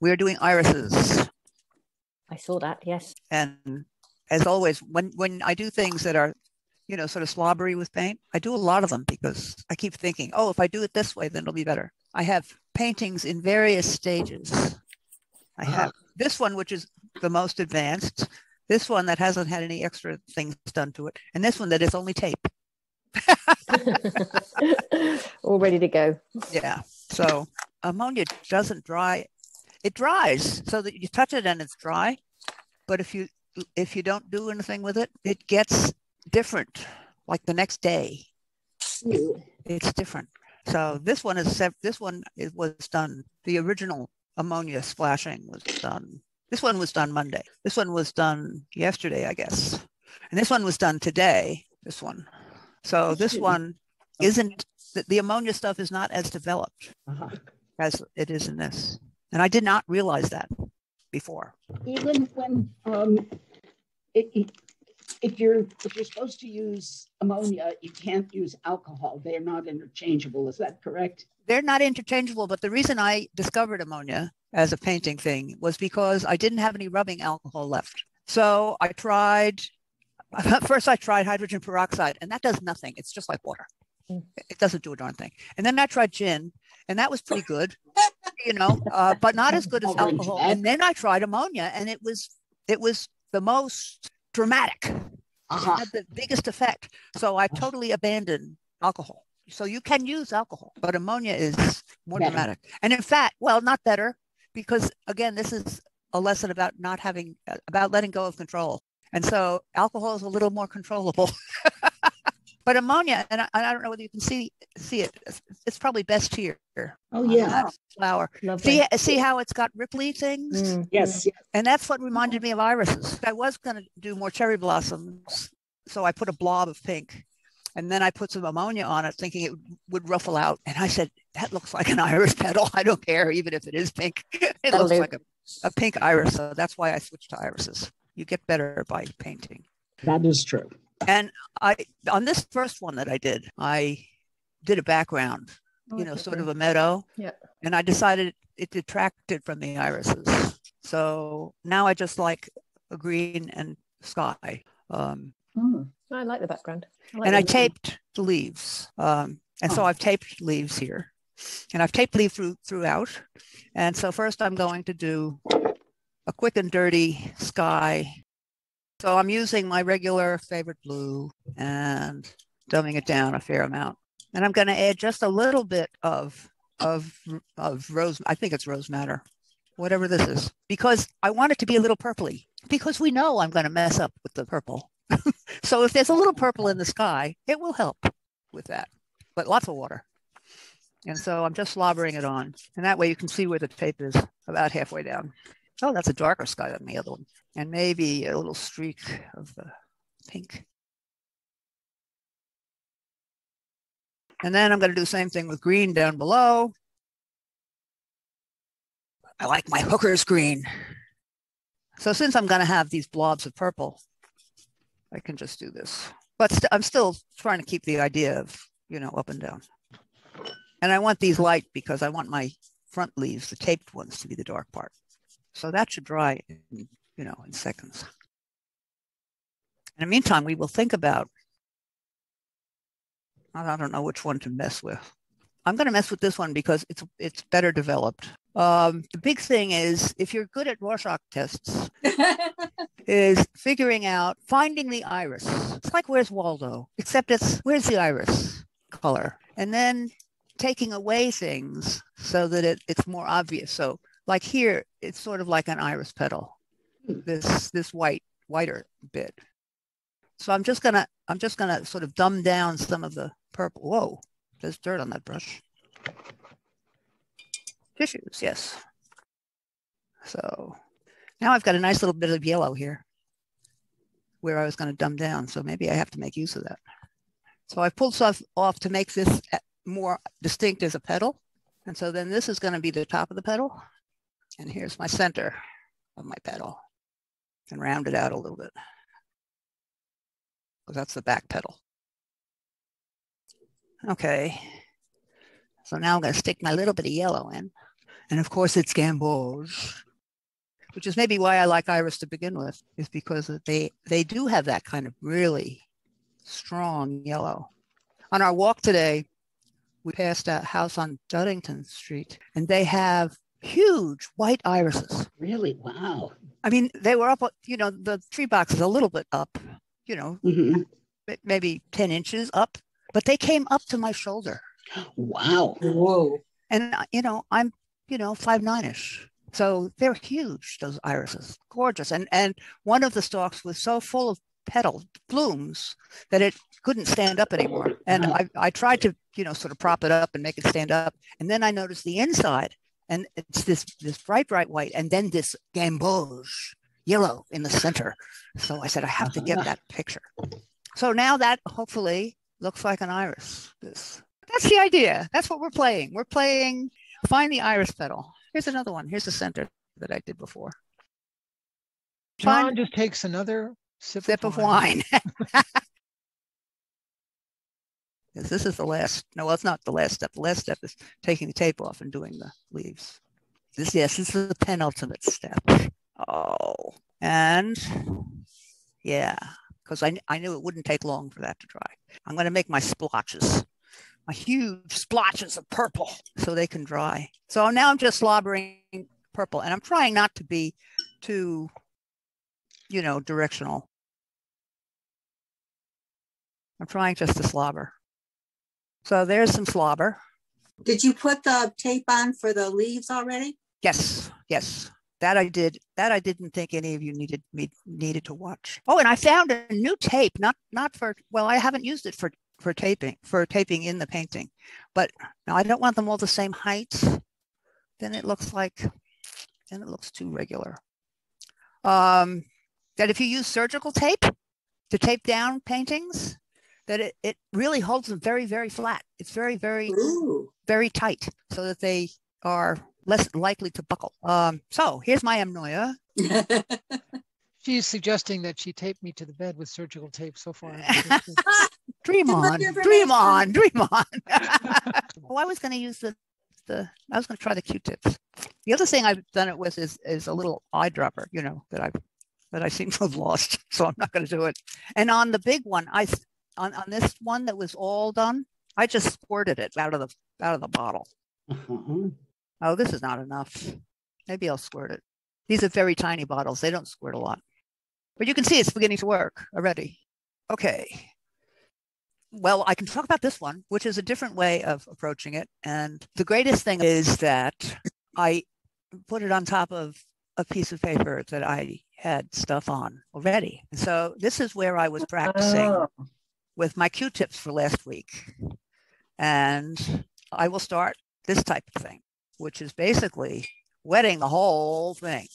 we're doing irises. I saw that. Yes. And as always, when when I do things that are, you know, sort of slobbery with paint, I do a lot of them because I keep thinking, oh, if I do it this way, then it'll be better. I have paintings in various stages. I uh-huh. have this one, which is the most advanced, this one that hasn't had any extra things done to it, and this one that is only tape. All ready to go. Yeah. So ammonia doesn't dry. It dries so that you touch it and it's dry. But if you if you don't do anything with it, it gets different. Like the next day, it's different. So this one is this one it was done. The original ammonia splashing was done. This one was done Monday. This one was done yesterday, I guess. And this one was done today. This one. So this one isn't the, the ammonia stuff is not as developed uh-huh. as it is in this. And I did not realize that before. Even when um, it, it, if you're if you're supposed to use ammonia, you can't use alcohol. They're not interchangeable. Is that correct? They're not interchangeable. But the reason I discovered ammonia as a painting thing was because I didn't have any rubbing alcohol left. So I tried. First, I tried hydrogen peroxide, and that does nothing. It's just like water. Mm. It doesn't do a darn thing. And then I tried gin, and that was pretty good, you know, uh, but not as good as alcohol. And then I tried ammonia, and it was it was the most dramatic. Uh-huh. had the biggest effect. So I totally abandoned alcohol. So you can use alcohol, but ammonia is more better. dramatic. And in fact, well, not better, because again, this is a lesson about not having about letting go of control. And so alcohol is a little more controllable. but ammonia, and I, I, don't know whether you can see see it. It's, it's probably best here. Oh yeah, flower. See see how it's got ripply things. Mm. Yes, and that's what reminded me of irises. I was going to do more cherry blossoms, so I put a blob of pink, and then I put some ammonia on it, thinking it would ruffle out. And I said, "That looks like an iris petal. I don't care, even if it is pink. it That'll looks do. like a, a pink iris." So that's why I switched to irises. You get better by painting. That is true. And I on this first one that I did, I did a background, oh, you know, sort of a meadow. Yeah. And I decided it detracted from the irises. So now I just like a green and sky. Um, mm. I like the background. I like and I taped the leaves. Um, and oh. so I've taped leaves here. And I've taped leaves through, throughout. And so first I'm going to do a quick and dirty sky so I'm using my regular favorite blue and dumbing it down a fair amount. And I'm going to add just a little bit of, of, of rose, I think it's rose matter, whatever this is, because I want it to be a little purpley because we know I'm going to mess up with the purple. so if there's a little purple in the sky, it will help with that, but lots of water. And so I'm just slobbering it on. And that way you can see where the tape is about halfway down. Oh, that's a darker sky than the other one. And maybe a little streak of the pink. And then I'm going to do the same thing with green down below. I like my hooker's green. So since I'm going to have these blobs of purple, I can just do this. But st I'm still trying to keep the idea of, you know, up and down. And I want these light because I want my front leaves, the taped ones, to be the dark part. So that should dry in, you know, in seconds. In the meantime, we will think about, I don't know which one to mess with. I'm going to mess with this one because it's it's better developed. Um, the big thing is if you're good at Rorschach tests, is figuring out finding the iris. It's like where's Waldo, except it's where's the iris color, and then taking away things so that it, it's more obvious. So like here, it's sort of like an iris petal, this this white whiter bit. So I'm just gonna I'm just gonna sort of dumb down some of the purple. Whoa, there's dirt on that brush. Tissues, yes. So now I've got a nice little bit of yellow here where I was going to dumb down. So maybe I have to make use of that. So I pulled stuff off to make this eh, more distinct as a petal. And so then this is going to be the top of the petal. And here's my center of my petal and round it out a little bit. Because that's the back petal. Okay. So now I'm going to stick my little bit of yellow in. And of course, it's gamboge, which is maybe why I like iris to begin with, is because they they do have that kind of really strong yellow. On our walk today, we passed a house on Duddington Street, and they have huge white irises. Really? Wow. I mean, they were up, you know, the tree box is a little bit up, you know, Mhm. maybe 10 inches up, but they came up to my shoulder. Wow. Whoa. And, uh, you know, I'm, you know, five nine ish. So they're huge, those irises, gorgeous. And, and one of the stalks was so full of petal blooms that it couldn't stand up anymore. And I, I tried to, you know, sort of prop it up and make it stand up. And then I noticed the inside and it's this, this bright, bright white, and then this gamboge yellow in the center. So I said, I have to get uh-huh. that picture. So now that hopefully looks like an iris. This that's the idea. That's what we're playing. We're playing find the iris petal. Here's another one. Here's the center that I did before. John Fine. just takes another sip, Sip of wine. Yes, this is the last. No, well, it's not the last step. The last step is taking the tape off and doing the leaves. This, yes, this is the penultimate step. Oh, and yeah, because I, I knew it wouldn't take long for that to dry. I'm going to make my splotches, my huge splotches of purple, so they can dry. So now I'm just slobbering purple, and I'm trying not to be too, you know, directional. I'm trying just to slobber. So there's some slobber. Did you put the tape on for the leaves already? Yes, yes. That I did. That I didn't think any of you needed me needed to watch. Oh, and I found a new tape. Not not for well, I haven't used it for for taping for taping in the painting, but now I don't want them all the same height. Then it looks like, then it looks too regular. Um, that if you use surgical tape to tape down paintings, that it, it really holds them very very flat. It's very very Ooh. very tight so that they are less likely to buckle. Um, so here's my amnoia. She's suggesting that she taped me to the bed with surgical tape so far. Dream on, dream on, dream on. oh, I was going to use the, the, I was going to try the Q-tips. The other thing I've done it with is is a little eyedropper, you know, that I've that I seem to have lost. So I'm not going to do it. And on the big one, I s- on on this one that was all done, I just squirted it out of the out of the bottle. Uh-huh. Oh, this is not enough. Maybe I'll squirt it. These are very tiny bottles. They don't squirt a lot. But you can see it's beginning to work already. Okay. Well, I can talk about this one, which is a different way of approaching it. And the greatest thing is that I put it on top of a piece of paper that I had stuff on already. So this is where I was practicing Oh. With my Q-tips for last week. And I will start this type of thing, which is basically wetting the whole thing.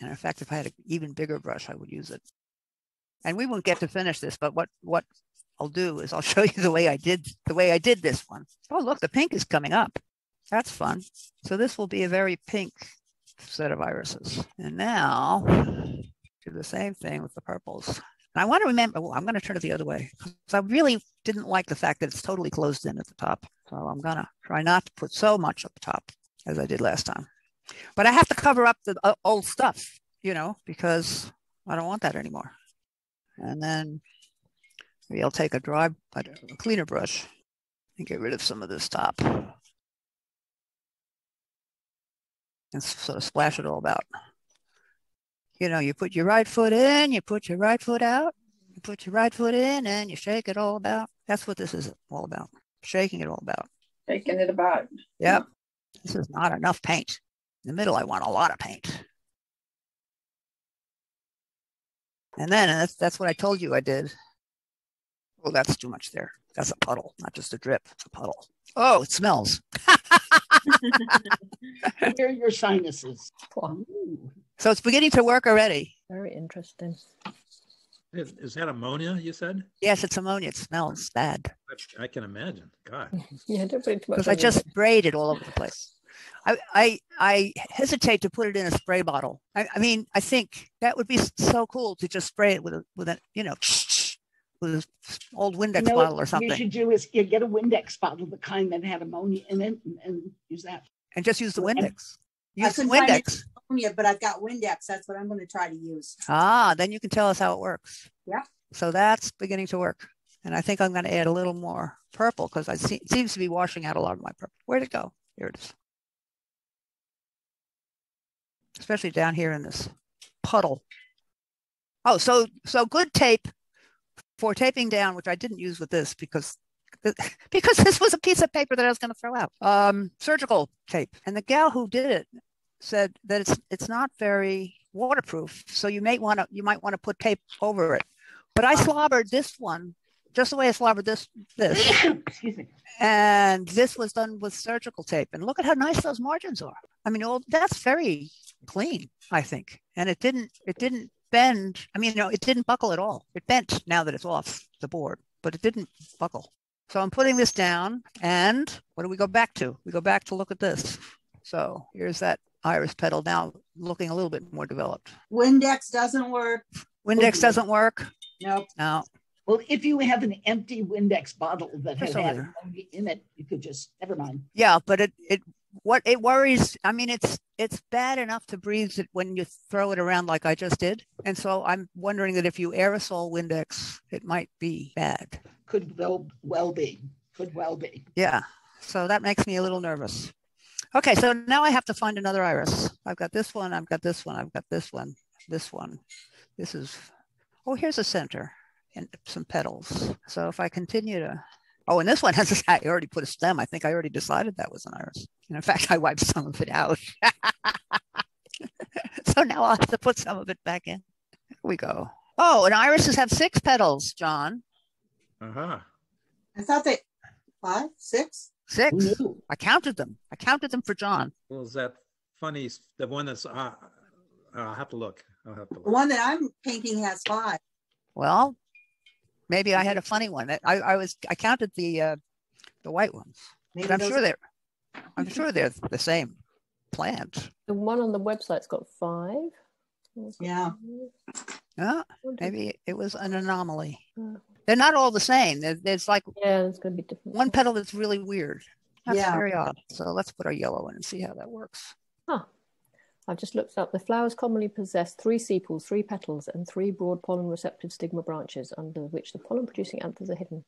And in fact, if I had an even bigger brush, I would use it. And we won't get to finish this, but what what I'll do is I'll show you the way I did the way I did this one. Oh, look, the pink is coming up. That's fun. So this will be a very pink set of irises. And now do the same thing with the purples. And I want to remember, oh, I'm going to turn it the other way because I really didn't like the fact that it's totally closed in at the top. So I'm going to try not to put so much at the top as I did last time. But I have to cover up the uh, old stuff, you know, because I don't want that anymore. And then maybe I'll take a dry, a cleaner brush and get rid of some of this top. And sort of splash it all about. You know, you put your right foot in, you put your right foot out, you put your right foot in, and you shake it all about. That's what this is all about. Shaking it all about. Taking it about. Yep. This is not enough paint. In the middle, I want a lot of paint. And then and that's that's what I told you I did. Oh, that's too much there. That's a puddle, not just a drip. It's a puddle. Oh, it smells. Here are your sinuses. Ooh. So it's beginning to work already. very interesting. Is, is that ammonia, you said? Yes, it's ammonia. It smells bad I, I can imagine. God. Yeah, don't put too much. because I just sprayed it all over the place. I, I I hesitate to put it in a spray bottle. I, I mean, I think that would be so cool to just spray it with a with a you know with an old Windex You know bottle or something. You should do is you get a Windex bottle, the kind that had ammonia in it, and, and use that. and just use the Okay. Windex. I Use the couldn't. Windex. Yeah, but I've got Windex. That's what I'm going to try to use. Ah, then you can tell us how it works. Yeah. So that's beginning to work. And I think I'm going to add a little more purple because I see, it seems to be washing out a lot of my purple. Where'd it go? Here it is. Especially down here in this puddle. Oh, so so good tape for taping down, which I didn't use with this because because this was a piece of paper that I was going to throw out. Um, surgical tape, and the gal who did it said that it's it's not very waterproof, so you may want to you might want to put tape over it. But I slobbered this one just the way I slobbered this this, Excuse me. and this was done with surgical tape. And look at how nice those margins are. I mean, all that's very clean, I think, and it didn't it didn't bend. I mean, you know, it didn't buckle at all. It bent now that it's off the board, but it didn't buckle. So I'm putting this down, and what do we go back to? We go back to look at this. So here's that iris petal now looking a little bit more developed. Windex doesn't work. Windex doesn't work. Nope. No. Well, if you have an empty Windex bottle that Just had over had there. ammonia in it, you could just, never mind. Yeah, but it it what it worries. I mean, it's it's bad enough to breathe it when you throw it around like I just did, and so I'm wondering that if you aerosol Windex, it might be bad. Could well, well be, could well be. Yeah, so that makes me a little nervous. Okay, so now I have to find another iris. I've got this one. I've got this one. I've got this one. This one. This is. Oh, here's a center and some petals. So if I continue to. Oh, and this one has. I already put a stem. I think I already decided that was an iris. And in fact, I wiped some of it out. so now I'll have to put some of it back in. Here we go. Oh, and irises have six petals, John. Uh-huh. I thought they five, six. Six. I counted them. I counted them for John. Well, is that funny, the one that's, uh, I'll have to look. I'll have to The look. one that I'm painting has five. Well, maybe I had a funny one. I, I was I counted the uh, the white ones, Maybe but I'm sure they're I'm sure they're the same plant. The one on the website's got five. Yeah. Yeah, maybe it was an anomaly. Uh. They're not all the same. There- There's like Yeah, it's going to be different. one petal that's really weird. That's Yeah. very odd. So let's put our yellow in and see how that works. Huh. I've just looked up. The flowers commonly possess three sepals, three petals, and three broad pollen receptive stigma branches under which the pollen producing anthers are hidden.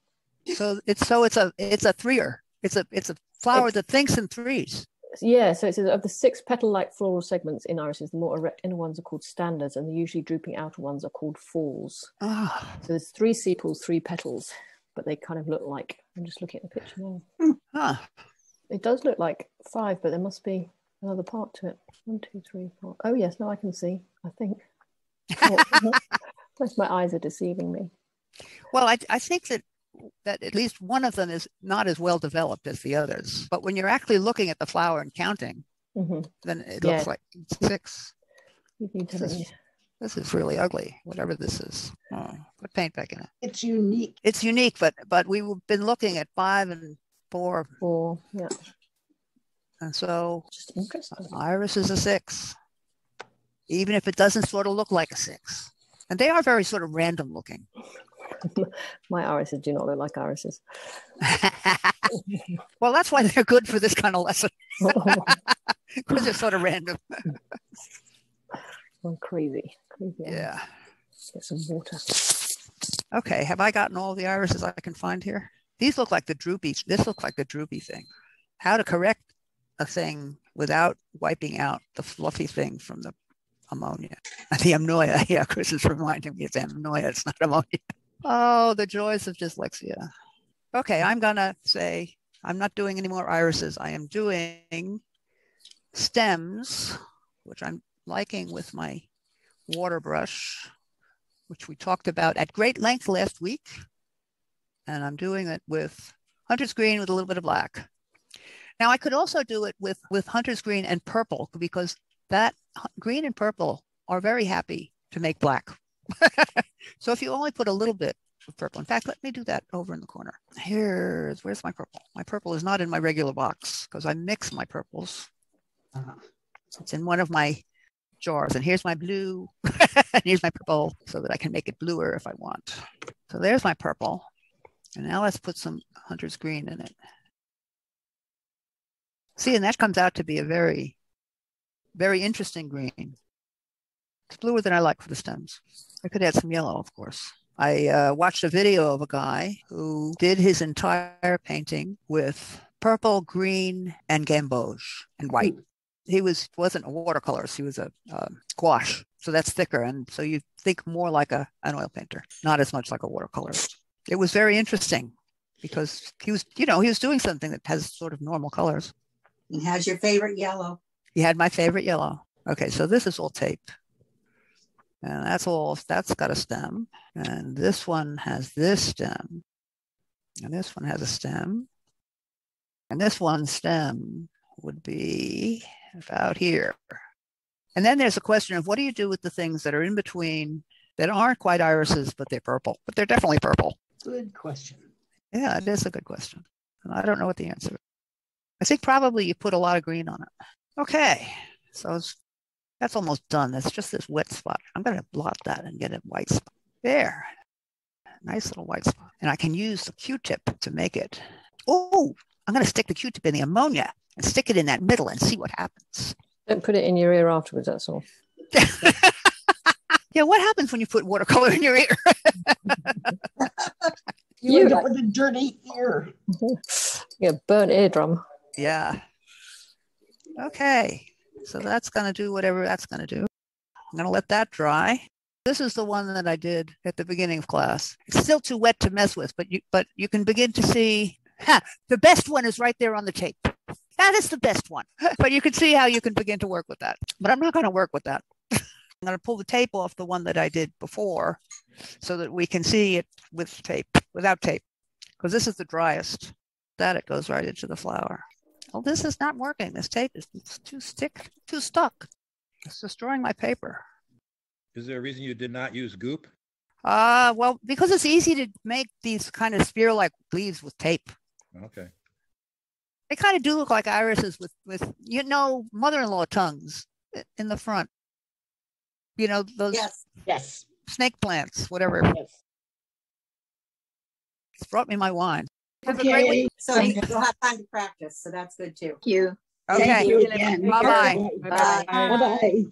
So it's so it's a it's a threer. It's a it's a flower that thinks in threes. Yeah, so it says of the six petal like floral segments in irises, the more erect inner ones are called standards, and the usually drooping outer ones are called falls. Ah, So there's three sepals, three petals, but they kind of look like I'm just looking at the picture now. huh. It does look like five, but there must be another part to it. One, two, three, four. Oh yes, now I can see. I think. Unless my eyes are deceiving me. Well, I, I think that that at least one of them is not as well developed as the others. But when you're actually looking at the flower and counting, hmm then it Yeah. looks like six. You need to. This is, this is really ugly, whatever this is. Oh, put paint back in it. It's unique. It's unique, but but we've been looking at five and four, Four. Yeah. and so Just interesting. iris is a six, even if it doesn't sort of look like a six. And they are very sort of random looking. My irises do not look like irises. well, that's why they're good for this kind of lesson because they're sort of random. I'm crazy. Crazy. Yeah. Get some water. Okay, have I gotten all the irises I can find here? These look like the droopy. This looks like the droopy thing. How to correct a thing without wiping out the fluffy thing from the ammonia. The amnoia. Yeah, Chris is reminding me it's amnoia. It's not ammonia. Oh, the joys of dyslexia. Okay, I'm gonna say I'm not doing any more irises. I am doing stems, which I'm liking with my water brush which we talked about at great length last week. And I'm doing it with Hunter's Green with a little bit of black. Now I could also do it with, with Hunter's Green and purple because that green and purple are very happy to make black. so if you only put a little bit of purple, in fact, let me do that over in the corner. Here's, where's my purple? My purple is not in my regular box because I mix my purples. Uh, It's in one of my jars. And here's my blue, and here's my purple so that I can make it bluer if I want. So there's my purple. And now let's put some hunter's green in it. See, and that comes out to be a very, very interesting green. It's bluer than I like for the stems. I could add some yellow, of course. I uh, watched a video of a guy who did his entire painting with purple, green, and gamboge and white. He was wasn't a watercolorist; he was a um, gouache, so that's thicker, and so you think more like a an oil painter, not as much like a watercolorist. It was very interesting because he was, you know, he was doing something that has sort of normal colors. And how's your favorite yellow? He had my favorite yellow. Okay, so this is all tape. And that's all, that's got a stem. And this one has this stem. And this one has a stem. And this one stem would be about here. And then there's a question of what do you do with the things that are in between that aren't quite irises, but they're purple, but they're definitely purple. Good question. Yeah, it is a good question. I don't know what the answer is. I think probably you put a lot of green on it. Okay, so it's, that's almost done. That's just this wet spot. I'm going to blot that and get a white spot. There, nice little white spot. And I can use the Q-tip to make it. Oh, I'm going to stick the Q-tip in the ammonia and stick it in that middle and see what happens. Don't put it in your ear afterwards, that's all. yeah, what happens when you put watercolor in your ear? You, You- end up with a dirty ear. yeah, burnt eardrum. Yeah. Okay. So that's going to do whatever that's going to do. I'm going to let that dry. This is the one that I did at the beginning of class. It's still too wet to mess with, but you but you can begin to see ha, the best one is right there on the tape. That is the best one. But you can see how you can begin to work with that. But I'm not going to work with that. I'm going to pull the tape off the one that I did before so that we can see it with tape, without tape, because this is the driest. That it goes right into the flower. Oh, this is not working. This tape is it's too stick, too stuck. It's destroying my paper. Is there a reason you did not use goop? Uh, well, because it's easy to make these kind of spear-like leaves with tape. Okay. They kind of do look like irises with, with you know, mother-in-law tongues in the front. You know, those Yes. Yes. snake plants, whatever. Yes. It's brought me my wine. Have a great Okay. week. So you- you'll have time to practice, so that's good too. you. Okay. Thank you again. Bye-bye. Bye-bye. Bye bye.